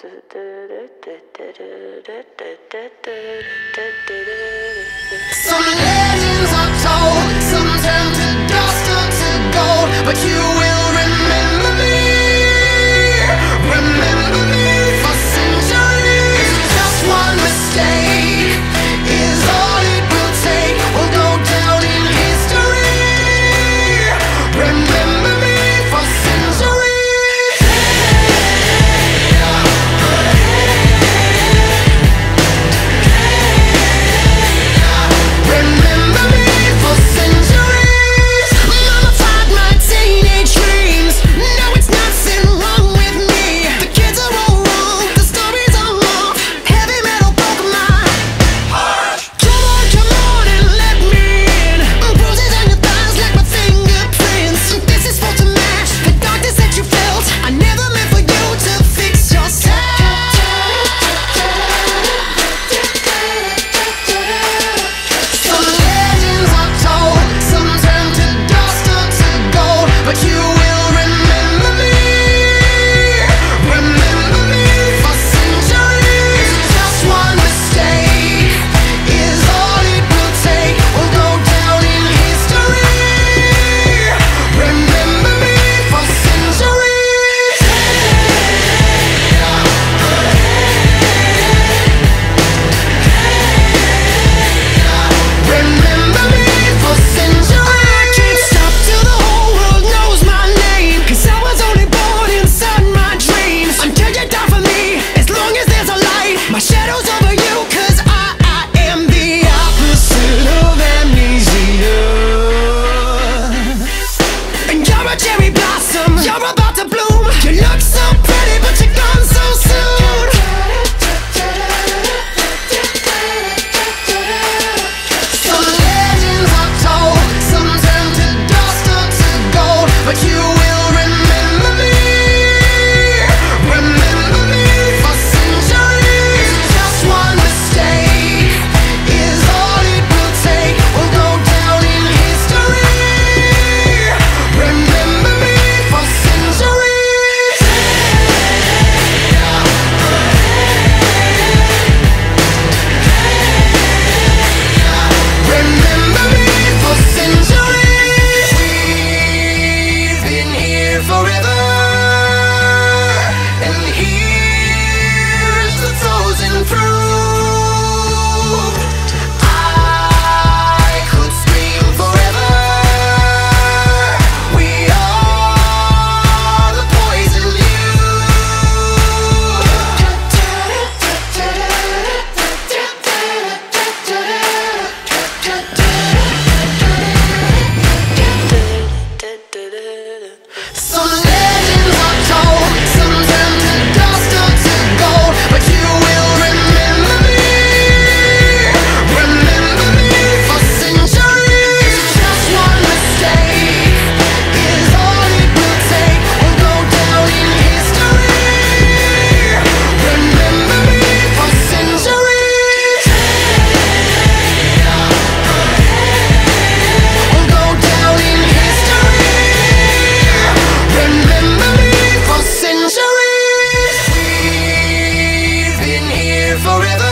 Some legends are told. Yapma forever, forever,